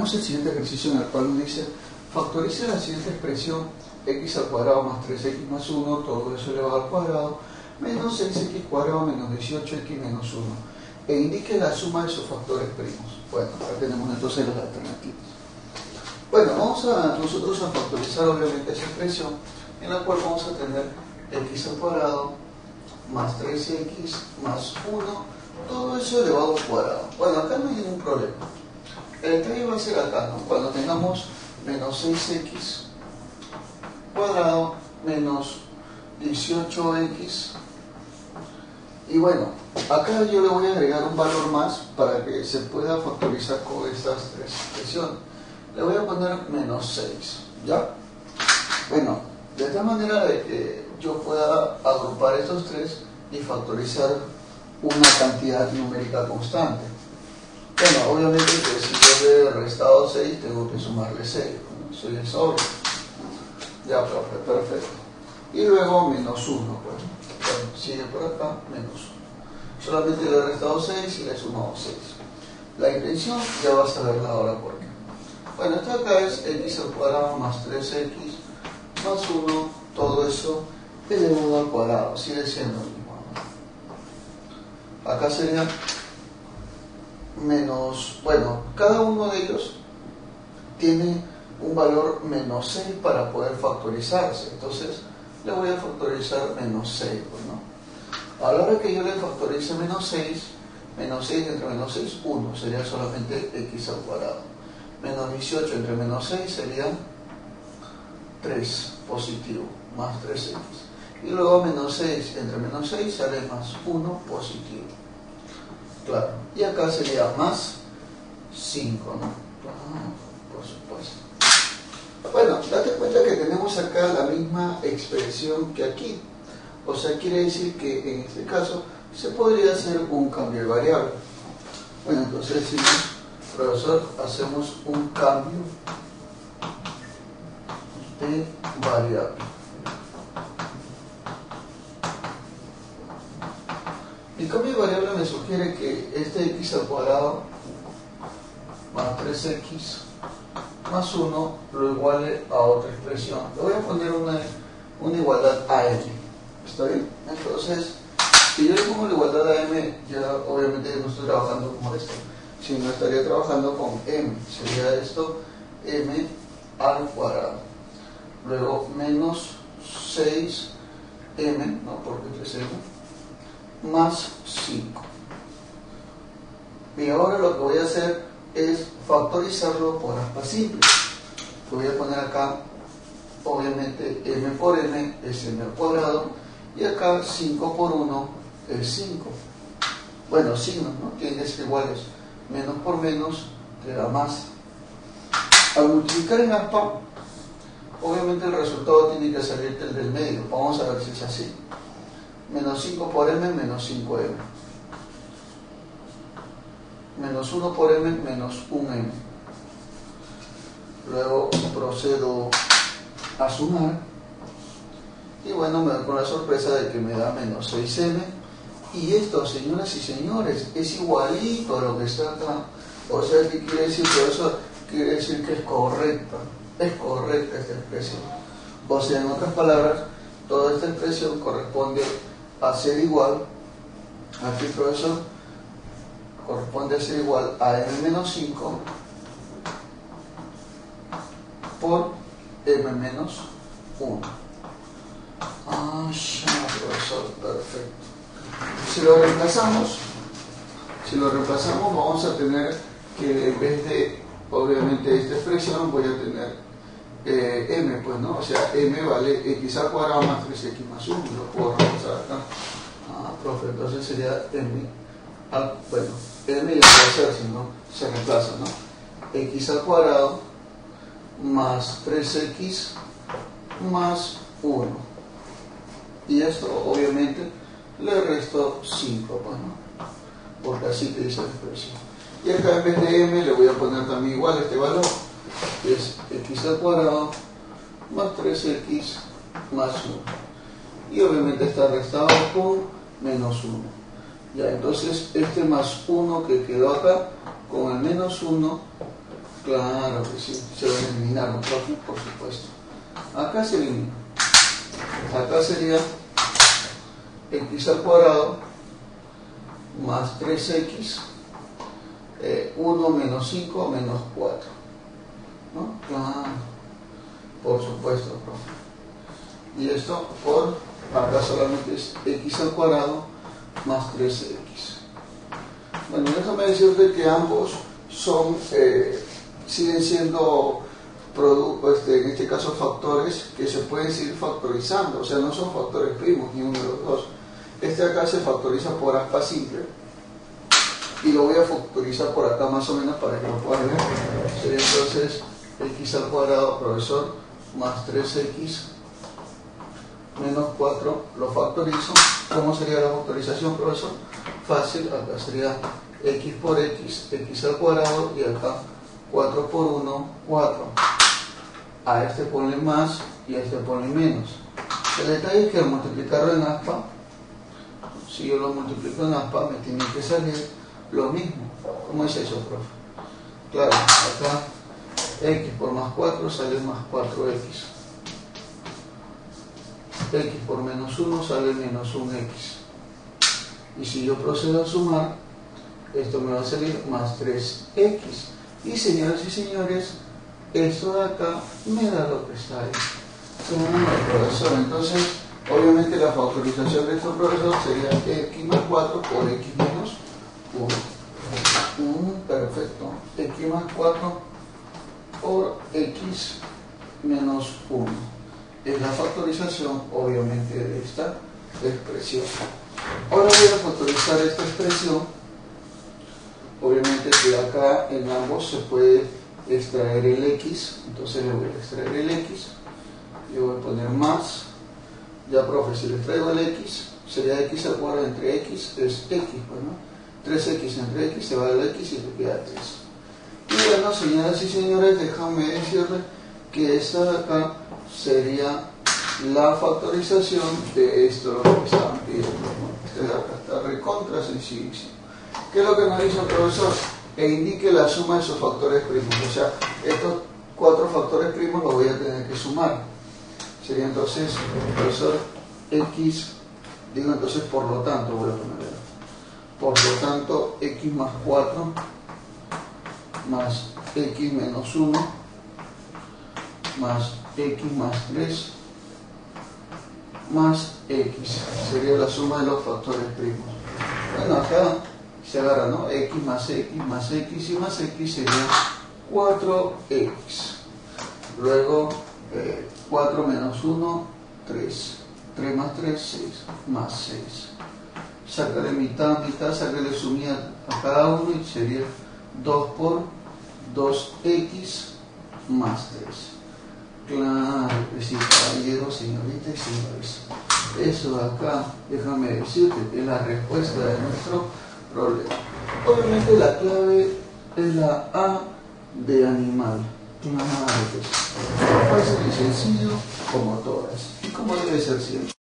Tenemos el siguiente ejercicio en el cual nos dice factorice la siguiente expresión x al cuadrado más 3x más 1, todo eso elevado al cuadrado, menos 6x cuadrado menos 18x menos 1, e indique la suma de sus factores primos. Bueno, acá tenemos entonces las alternativas. Bueno, vamos a nosotros a factorizar obviamente esa expresión, en la cual vamos a tener x al cuadrado más 3x más 1, todo eso elevado al cuadrado. Bueno, acá no hay ningún problema. Detalle va a ser acá, ¿no? Cuando tengamos menos 6x cuadrado menos 18x. Y bueno, acá yo le voy a agregar un valor más para que se pueda factorizar con estas tres expresiones. Le voy a poner menos 6, ¿ya? Bueno, de tal manera de que yo pueda agrupar estos tres y factorizar una cantidad numérica constante. Bueno, obviamente que si yo he restado 6, tengo que sumarle 6. soy el sobre. Ya, profe, perfecto. Y luego menos 1, pues. Bueno, sigue por acá, menos 1. Solamente le he restado 6 y le he sumado 6. La intención ya vas a verla ahora por qué. Bueno, esto acá es x al cuadrado más 3x más 1, todo eso elevado al cuadrado, sigue siendo lo mismo. Acá sería menos, bueno, cada uno de ellos tiene un valor menos 6 para poder factorizarse. Entonces, le voy a factorizar menos 6, pues, ¿no? A la hora que yo le factorice menos 6, menos 6 entre menos 6, 1, sería solamente x al cuadrado. Menos 18 entre menos 6 sería 3 positivo, más 3x. Y luego menos 6 entre menos 6 sale más 1 positivo. Claro. Y acá sería más 5, ¿no? Ah, por supuesto. Bueno, date cuenta que tenemos acá la misma expresión que aquí. O sea, quiere decir que en este caso se podría hacer un cambio de variable. Bueno, entonces decimos, profesor, hacemos un cambio de variable. El cambio de variable me sugiere que este x al cuadrado más 3x más 1 lo iguale a otra expresión. Le voy a poner una, una igualdad a m. ¿Está bien? Entonces, si yo le pongo la igualdad a m, ya obviamente no estoy trabajando como esto, sino estaría trabajando con m. Sería esto m al cuadrado. Luego menos 6m, ¿no? Porque es m más 5. Y ahora lo que voy a hacer es factorizarlo por aspa simple. Voy a poner acá, obviamente, m por m es m al cuadrado, y acá 5 por 1 es 5. Bueno, signos, ¿no? Tienen que ser iguales. Menos por menos te da más. Al multiplicar en aspa, obviamente el resultado tiene que salir del medio. Vamos a ver si es así menos 5 por m menos 5m. Menos 1 por m menos 1m. Luego procedo a sumar. Y bueno, me doy con la sorpresa de que me da menos 6m. Y esto, señoras y señores, es igualito a lo que está acá. O sea, ¿qué quiere decir? Por eso quiere decir que es correcta. Es correcta esta expresión. O sea, en otras palabras, toda esta expresión corresponde ser igual, aquí profesor, corresponde a ser igual a m menos 5 por m menos 1. Ah, ya, profesor, perfecto. Si lo reemplazamos, si lo reemplazamos vamos a tener que en vez de, obviamente, esta expresión voy a tener eh, m, pues, ¿no? O sea, m vale x al cuadrado más 3x más 1, lo puedo reemplazar acá. Ah, profe, entonces sería m al, bueno, m ya puede ser, si no, se reemplaza, ¿no? x al cuadrado más 3x más 1. Y esto, obviamente, le resto 5, pues, ¿no? Porque así te dice la expresión. Y acá en vez de m le voy a poner también igual este valor es x al cuadrado más 3x más 1. Y obviamente está restado con menos 1. Ya, entonces este más 1 que quedó acá, con el menos 1, Claro que sí, se va a eliminar, ¿no? Por supuesto. Acá se elimina. Acá sería x al cuadrado más 3x, 1 eh, menos 5 menos 4. ¿No? Claro, por supuesto, profe. Y esto por, acá solamente es x al cuadrado más 3x. Bueno, déjame decirte que ambos son, eh, siguen siendo este, en este caso factores que se pueden seguir factorizando, o sea, no son factores primos ni uno de los dos. Este acá se factoriza por aspa simple y lo voy a factorizar por acá más o menos para que lo puedan ver. Entonces x al cuadrado, profesor, más 3x menos 4, lo factorizo. ¿Cómo sería la factorización, profesor? Fácil, acá sería x por x, x al cuadrado y acá 4 por 1, 4. A este ponle más y a este ponle menos. El detalle es que al multiplicarlo en aspa, si yo lo multiplico en aspa, me tiene que salir lo mismo. ¿Cómo es eso, profe? Claro, acá x por más 4 sale más 4x. x por menos 1 sale menos 1x. Y si yo procedo a sumar, esto me va a salir más 3x. Y señoras y señores, esto de acá me da lo que ahí. profesor. Entonces, obviamente la factorización de estos profesor sería x más 4 por x menos 1. perfecto. x más 4 por x menos 1. Es la factorización, obviamente, de esta expresión. Ahora voy a factorizar esta expresión. Obviamente que acá en ambos se puede extraer el x, entonces le voy a extraer el x, yo voy a poner más, ya profe, si le traigo el x, sería x al cuadrado entre x, es x, bueno, 3x entre x se va del x y le queda 3. Bueno, señoras y señores, déjame decirles que esta de acá sería la factorización de esto lo que estaban pidiendo. Este de acá está recontra sencillísimo. ¿Qué es lo que nos dice el profesor? e indique la suma de sus factores primos. O sea, estos cuatro factores primos los voy a tener que sumar. Sería entonces, profesor, x, digo entonces por lo tanto, voy a poner por lo tanto, x más 4 más x menos 1 más x más 3 más x sería la suma de los factores primos. Bueno, acá se agarra, ¿no? x más x más x y más x sería 4x. Luego 4 eh, menos 1, 3. 3 más 3, 6. Más 6. Saca mitad a mitad, saca de sumida a cada uno y sería 2 por 2x más 3. Claro que sí, caballeros, señoritas y señores. Eso acá, déjame decirte, es la respuesta de nuestro problema. Obviamente la clave es la A de animal. Claro que sí. Fácil y sencillo como todas. Y como debe ser siempre.